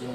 Да.